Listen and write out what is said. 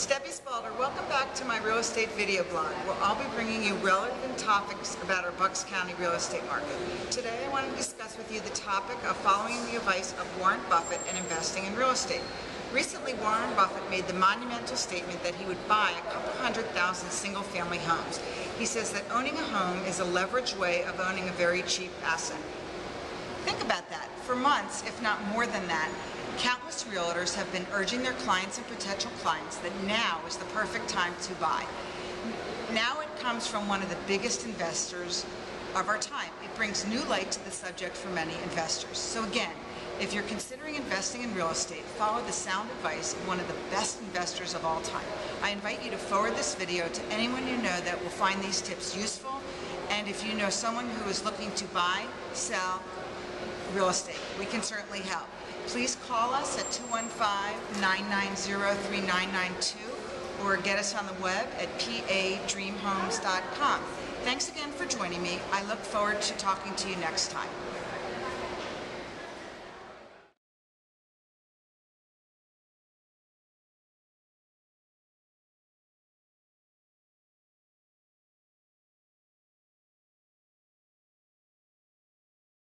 It's Debbie Spaulder. Welcome back to my real estate video blog where I'll be bringing you relevant topics about our Bucks County real estate market. Today I want to discuss with you the topic of following the advice of Warren Buffett and investing in real estate. Recently, Warren Buffett made the monumental statement that he would buy a couple hundred thousand single family homes. He says that owning a home is a leveraged way of owning a very cheap asset. Think about that. For months, if not more than that, countless realtors have been urging their clients and potential clients that now is the perfect time to buy. Now it comes from one of the biggest investors of our time. It brings new light to the subject for many investors. So again, if you're considering investing in real estate, follow the sound advice of one of the best investors of all time. I invite you to forward this video to anyone you know that will find these tips useful. And if you know someone who is looking to buy, sell, real estate. We can certainly help. Please call us at 215-990-3992 or get us on the web at padreamhomes.com. Thanks again for joining me. I look forward to talking to you next time.